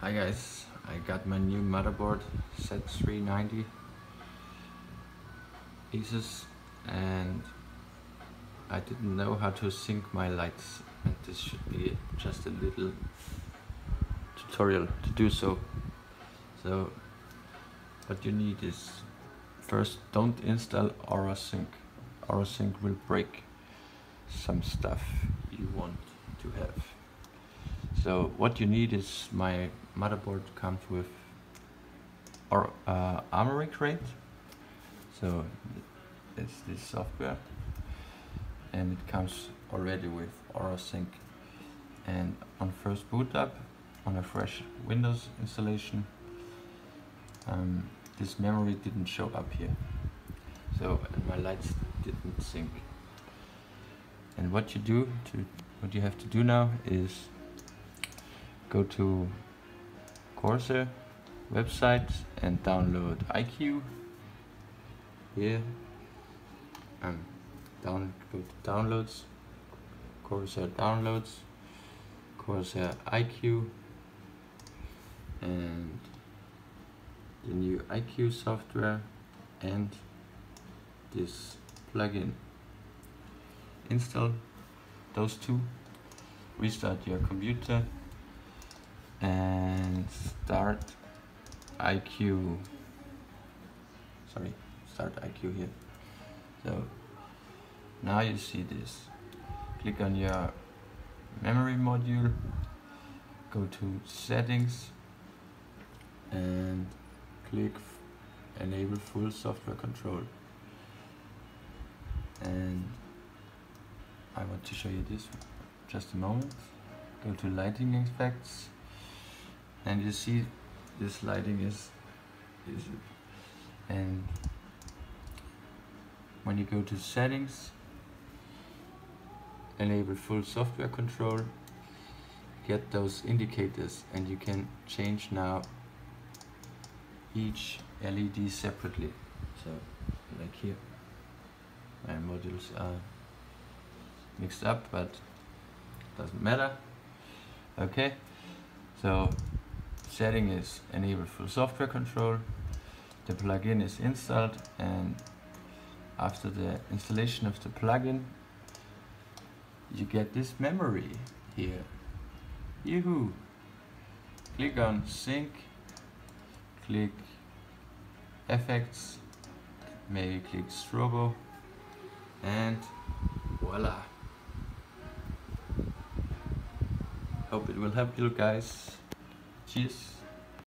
Hi guys, I got my new motherboard Z390 Asus and I didn't know how to sync my lights and this should be just a little tutorial to do so. So what you need is first don't install AuraSync. AuraSync will break some stuff you want to have. So what you need is my motherboard comes with or uh, Armoury Crate. So it's this software. And it comes already with AuraSync. And on first boot up on a fresh Windows installation um, this memory didn't show up here. So and my lights didn't sync. And what you do to what you have to do now is go to Corsair website and download iCUE here and down go to downloads. Corsair downloads. Corsair iCUE and the new iCUE software and this plugin. Install those two. Restart your computer and start iCUE sorry start iCUE here. So now you see this. Click on your memory module go to settings and click enable full software control. And I want to show you this just a moment. Go to lighting effects and you see this lighting is, is and when you go to settings enable full software control get those indicators and you can change now each LED separately. So like here my modules are mixed up but doesn't matter. Okay so setting is enable full software control the plugin is installed and after the installation of the plugin you get this memory here Yoo-hoo! Click on sync, click effects, maybe click strobo and voila! Hope it will help you guys. Cheers!